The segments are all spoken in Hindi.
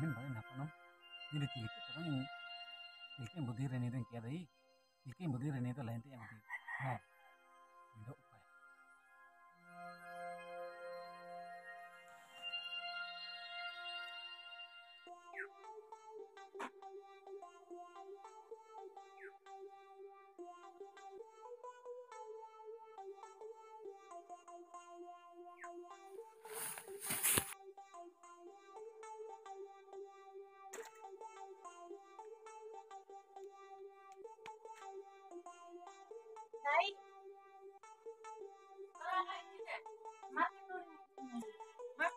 min ba na pano ni ti ke to ni ni ke budi re ni den kya dai ni ke budi re ni to lain te yang ha upai Nay.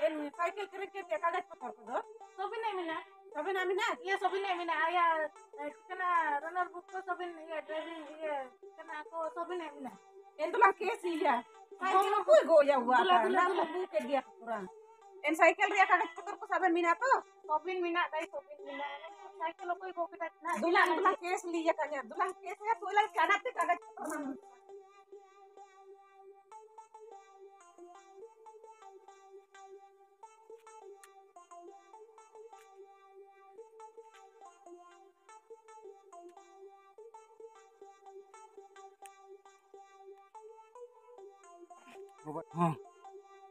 पत्र को दो Sobi na mina. तबे ना मिना Iya sobi na mina. Aya kana runner book ko sobi iya driving iya kana ko sobi na mina. एन तो ला केस लिया साइकिल कोई गो या हुआ था नाम दुला। बू के दिया पुरान एन साइकिल रिया कागज़ पत्र को सबन मिना तो Sobi mina tayo sobi mina. Cycle ko ko kita na. दुल्हन दुल्हन केस लिया कन्या दुल्हन केस है तो लग खाना पे कागज़ पत्र नाम Oh,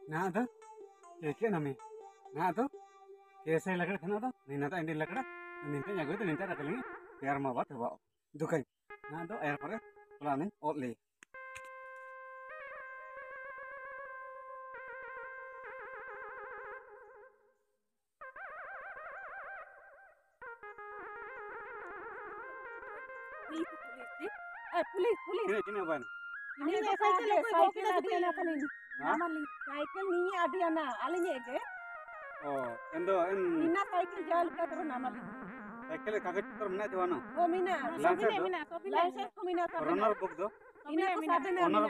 ¿Nada? ¿Qué el nada? El nada nada. Ni. Ni el el nada el pare. Plane otli. Police police police Kini kini apa? ini Ini cycle cycle ko ko cycle ko ada na kan ini Ha? namali cycle ni ada na alinya ke Oh, endo en ina cycle jal ka karo namali cycle kagaj patra mana jawano. o mina License Sobi na do? mina. Sobi na mina. license ko mina ka Runner book do? ina ko sabi na Owner mina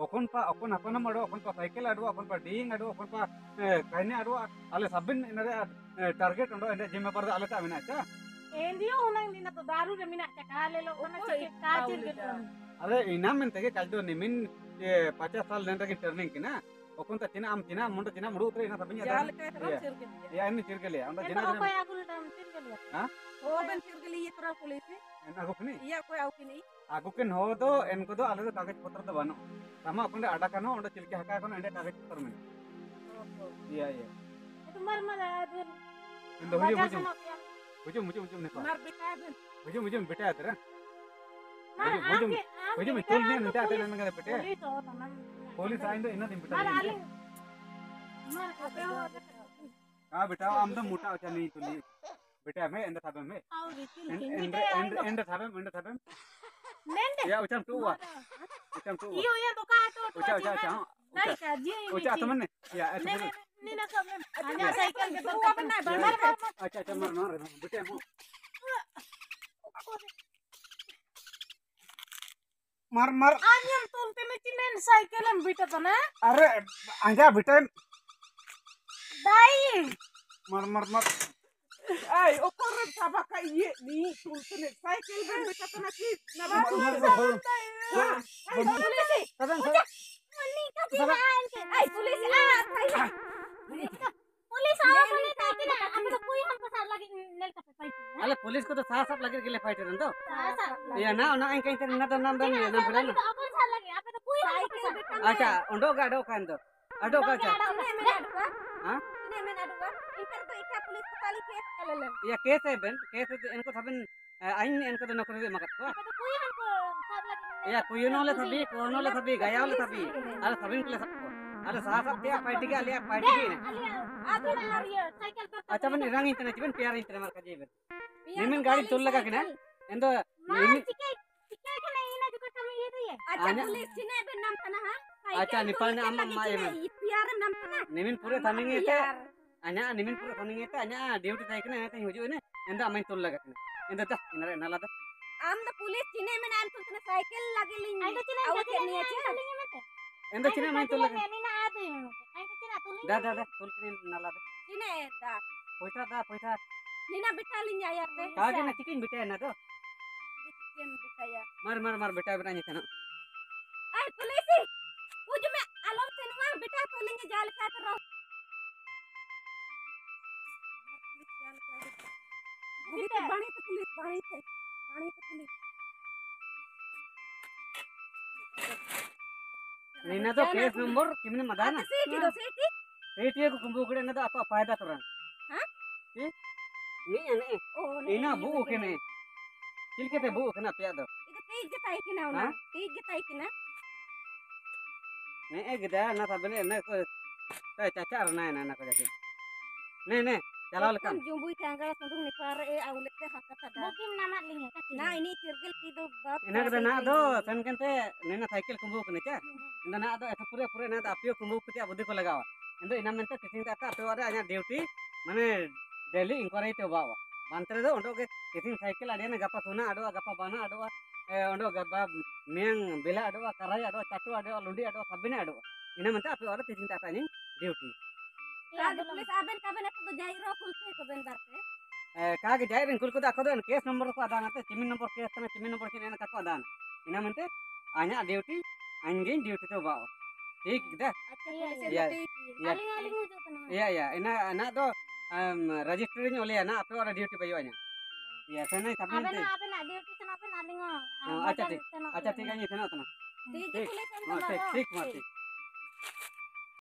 ओकन पा अपन पा साइकिल आडो ओकन पा डीइंग आडो ओकन पा कहने आडो आले सबिन इनरे टारगेट उंडो इनरे जिम्मे पर आले ता मिना. अरे में तके कल दो निमिन 50 साल लेन तक टर्निंग की ना? ओकन ता आम मुंडो मुडो उतरे सबिन या या इन ले जिना को आगुकिन हो तो इनको तो अलग कागज़ पत्र तो बनो। sama अपन अडा कनो उंडो चिलके हका कनो एंडे कागज़ पत्र में। iya iya Itu mar mar adur. इंदो हुजु Baca हुजु sama ya. हुजु हुजु हुजु ने nar beka ben हुजु हुजु बेटा चल आते नन. पुलिस आइंदो इना दिन Mar बेटा aling. Mar ape o हाँ बेटा आम तो मोटा अच्छा नहीं तुली बेटा मैं थाबे में। थाबे थाबे Nende. Iyo ya Nai अच्छा ni cycle ke mar mar. अच्छा अच्छा मार मार बेटे मो मार मार Anyam tol tene chinen cycle am bita to na. अरे आजा बेटा Dai. मार मार मार ah. Ape to koi hum pasar lagi nel ka pai. अरे पुलिस को तो साफ़ साफ़ लगे के लिए फाइटर तो Sasa. या ना ना कहीं कहीं ना तो नाम दम ना पड़ा ना. अच्छा उंडो अडो kan tuh अडो का अच्छा. हाँ? Sekali kes kalelen. या केस है बेन केस है इनको सबन आइन इनको तो नौकरी मगत को Tapi kuyan ko sab lagi. या कुयनो ले सभी कोनो ले सभी गया ले सभी अरे सबिन ले सबको अरे साहब सब क्या पार्टी के लिया पार्टी के Alia, aduh Arya, cycle ter. अच्छा बन रंग इतने जीवन प्यार इतने मार का जीवन निमिन गाड़ी चल लगा कि ना. इंदो निमिन yemen. Biar nam tanah. निमिन पूरे थनिंग ते ते ते इंदा अमन तुल लगा ता Am police am cycle तो. मार मार मार बेटा बेटा नि तना Ay, polisi. Uju me alam senwa bita tuling ke jal ka tero. Pulis. तो केस नंबर किमने मदाना Siti do siti. एटीए को कुंबू कड़े ना तो आपा फ़ायदा तुरन हाँ? ये नहीं Oh, इना बू के में चिलके ते बू के ना पिया दो Itu tig getai kina una. Hah? Tig getai kina. नहीं ए गदा ना था बने ना को तो चाचा रना है ना ना को जाके नहीं नहीं चलाओ लकम Kan jumbui kangga sandung ni kare e aulet te hakka tada. Bukim nama lingi, kacina. Nah, ini cirkel kido bab. इना कदा ना दो सन कंते नेना साइकिल कुंबू कने चा इंदा ना दो ऐसा पूरे पूरे ना तो आपियो कुंबू कुते बुद्धि को लगावा इंदो इना मेंते किसिंग ता आपे वारे आ냐 ड्यूटी माने डेली इंक्वायरी ते बावा बांतरे दो उंडो के किसिंग साइकिल आडे ना गप्पा सुना आडो गप्पा बाना आडो ए उंडो गप्पा मियंग बेला आडो कराई आडो चाटू आडो लुंडी आडो सबने आडो इना मेंते आपे वारे किसिंग ता ᱟᱫᱚ ᱯᱩᱞᱤᱥ कुल कुदा को देन केस नंबर को आदान ते चिमिन नंबर केस तने चिमिन नंबर किने का को आदान। इना मनते आन्या ड्यूटी आंगे ड्यूटी तो बाओ। ठीक दे या या या। इना तो रजिस्टर ना आपे और ड्यूटी बयो आन्या पे हाँ, अच्छा ठीक। अच्छा ठीक है ठीक हाँ, ठीक ठीक हाँ, ठीक।